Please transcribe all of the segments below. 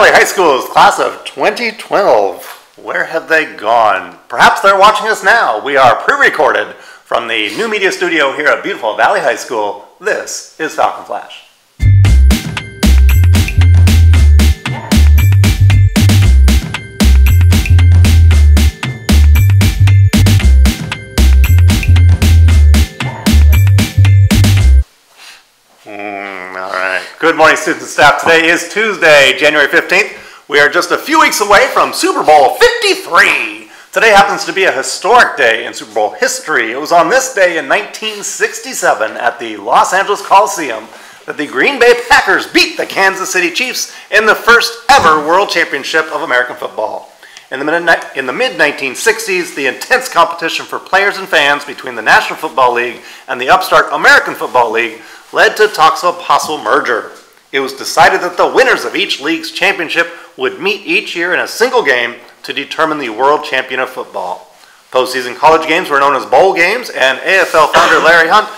Valley High School's class of 2012. Where have they gone? Perhaps they're watching us now. We are pre recorded from the new media studio here at beautiful Valley High School. This is Falcon Flash. Students and staff. Today is Tuesday, January 15th. We are just a few weeks away from Super Bowl 53. Today happens to be a historic day in Super Bowl history. It was on this day in 1967 at the Los Angeles Coliseum that the Green Bay Packers beat the Kansas City Chiefs in the first ever World Championship of American football. In the mid in the mid 1960s, the intense competition for players and fans between the National Football League and the upstart American Football League led to talks of a possible merger. It was decided that the winners of each league's championship would meet each year in a single game to determine the world champion of football. Postseason college games were known as bowl games, and AFL founder Larry Hunt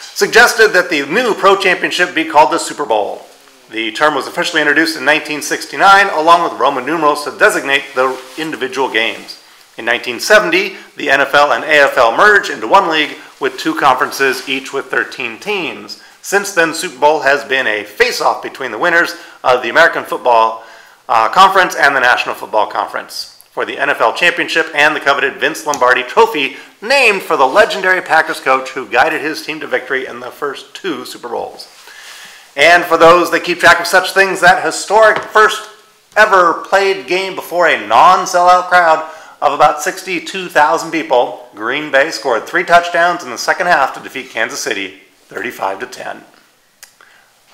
suggested that the new pro championship be called the Super Bowl. The term was officially introduced in 1969, along with Roman numerals to designate the individual games. In 1970, the NFL and AFL merged into one league with two conferences, each with 13 teams. Since then, Super Bowl has been a face-off between the winners of the American Football uh, Conference and the National Football Conference for the NFL championship and the coveted Vince Lombardi Trophy, named for the legendary Packers coach who guided his team to victory in the first two Super Bowls. And for those that keep track of such things, that historic first ever played game before a non-sellout crowd of about 62,000 people, Green Bay scored three touchdowns in the second half to defeat Kansas City 35 to 10.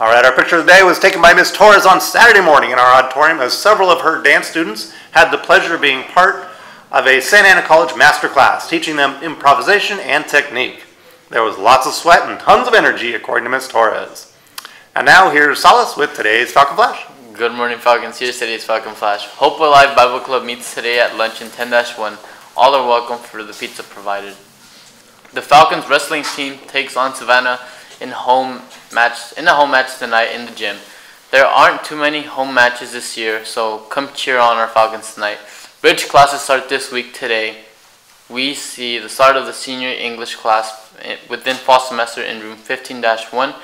All right, our picture of the day was taken by Miss Torres on Saturday morning in our auditorium as several of her dance students had the pleasure of being part of a Santa Ana College master class, teaching them improvisation and technique. There was lots of sweat and tons of energy, according to Miss Torres. And now here's Salas with today's Falcon Flash. Good morning, Falcons. Here's today's Falcon Flash. Hope Alive Bible Club meets today at lunch in 10-1. All are welcome for the pizza provided. The Falcons wrestling team takes on Savanna in home match in a home match tonight in the gym. There aren't too many home matches this year, so come cheer on our Falcons tonight. Bridge classes start this week today. We see the start of the senior English class within fall semester in room 15-1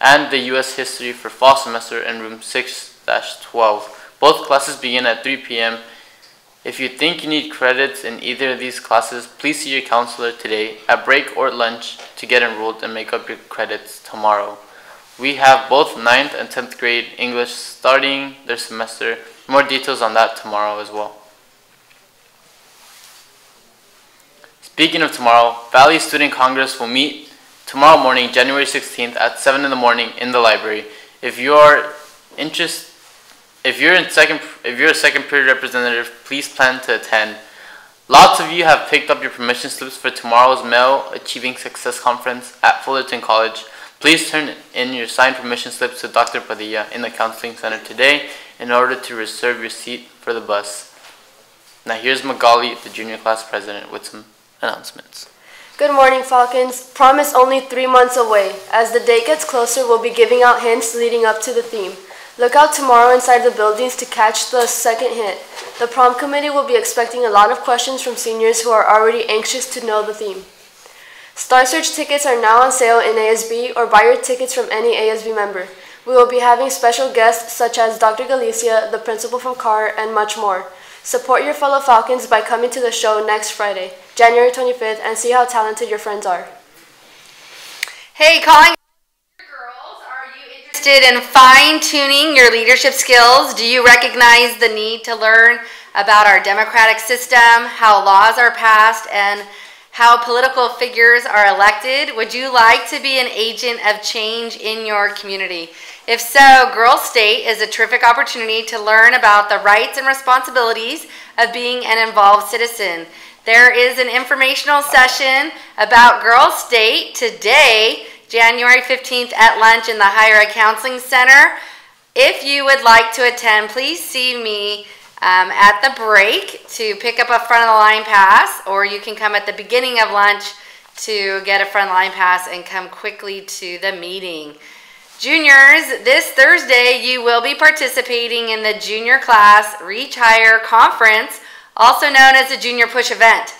and the US history for fall semester in room 6-12. Both classes begin at 3 p.m. If you think you need credits in either of these classes, please see your counselor today at break or lunch to get enrolled and make up your credits tomorrow. We have both 9th and 10th grade English starting their semester. More details on that tomorrow as well. Speaking of tomorrow, Valley Student Congress will meet tomorrow morning, January 16th at 7 in the morning in the library. If you are interested if you're in second, if you're a second period representative, please plan to attend. Lots of you have picked up your permission slips for tomorrow's Male Achieving Success Conference at Fullerton College. Please turn in your signed permission slips to Dr. Padilla in the Counseling Center today in order to reserve your seat for the bus. Now here's Magali, the junior class president, with some announcements. Good morning, Falcons. Promise only three months away. As the date gets closer, we'll be giving out hints leading up to the theme. Look out tomorrow inside the buildings to catch the second hint. The prom committee will be expecting a lot of questions from seniors who are already anxious to know the theme. Star Search tickets are now on sale in ASB or buy your tickets from any ASB member. We will be having special guests such as Dr. Galicia, the principal from CAR, and much more. Support your fellow Falcons by coming to the show next Friday, January 25th, and see how talented your friends are. Hey, calling interested in fine tuning your leadership skills? Do you recognize the need to learn about our democratic system, how laws are passed, and how political figures are elected? Would you like to be an agent of change in your community? If so, Girl State is a terrific opportunity to learn about the rights and responsibilities of being an involved citizen. There is an informational session about Girl State today January 15th at lunch in the Higher Ed Counseling Center. If you would like to attend, please see me um, at the break to pick up a front of the line pass, or you can come at the beginning of lunch to get a front of the line pass and come quickly to the meeting. Juniors, this Thursday you will be participating in the Junior Class Reach Higher Conference, also known as the Junior Push event.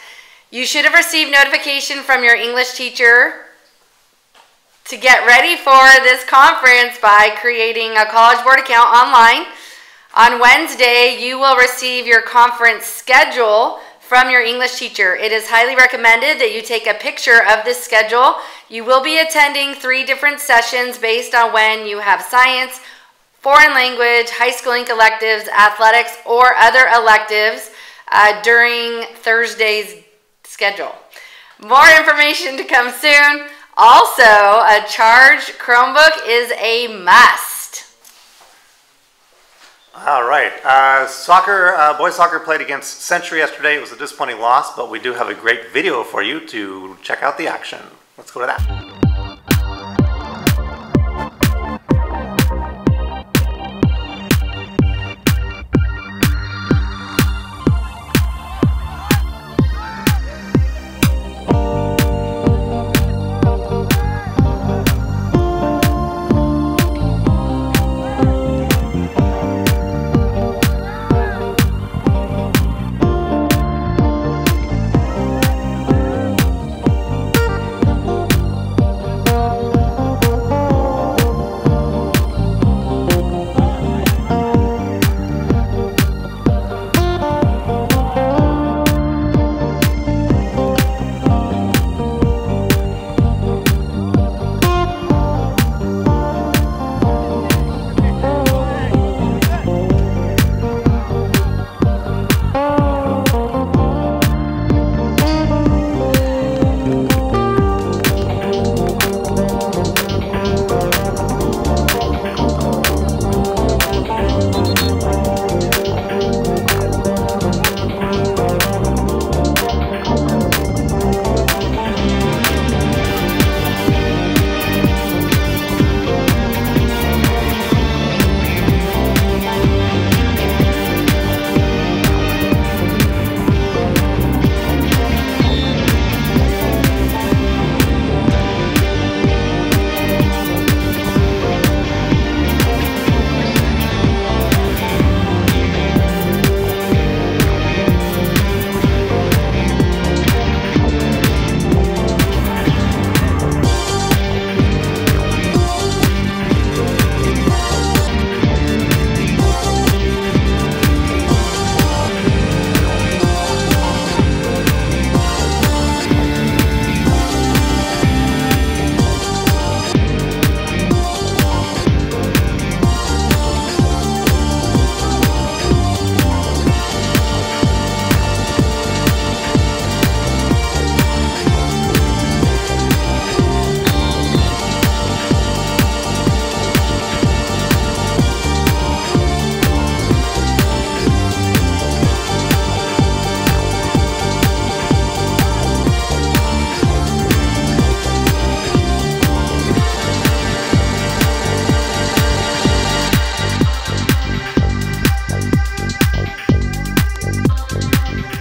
You should have received notification from your English teacher to get ready for this conference by creating a College Board account online. On Wednesday, you will receive your conference schedule from your English teacher. It is highly recommended that you take a picture of this schedule. You will be attending three different sessions based on when you have science, foreign language, high school electives, athletics, or other electives uh, during Thursday's schedule. More information to come soon. Also, a charged Chromebook is a must. All right. Uh, soccer, uh, boys soccer played against Century yesterday. It was a disappointing loss, but we do have a great video for you to check out the action. Let's go to that.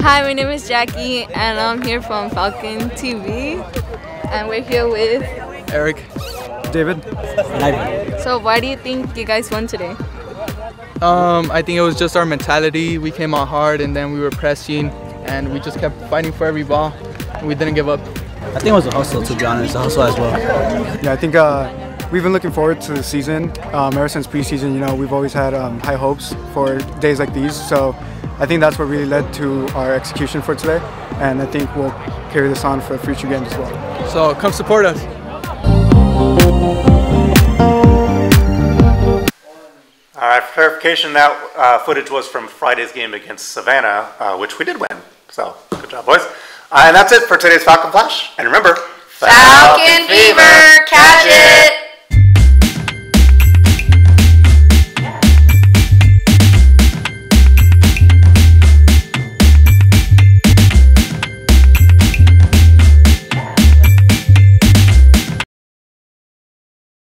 Hi, my name is Jackie, and I'm here from Falcon TV, and we're here with. Eric. David. So, why do you think you guys won today? Um, I think it was just our mentality. We came out hard and then we were pressing and we just kept fighting for every ball and we didn't give up. I think it was a hustle, to be honest, a hustle as well. Yeah, I think uh, we've been looking forward to the season. Um, ever since preseason, you know, we've always had um, high hopes for days like these. So I think that's what really led to our execution for today. And I think we'll carry this on for future games as well. So come support us. All right, for clarification, that uh, footage was from Friday's game against Savanna, uh, which we did win. So, good job, boys. Uh, and that's it for today's Falcon Flash. And remember, Falcon Fever, catch it!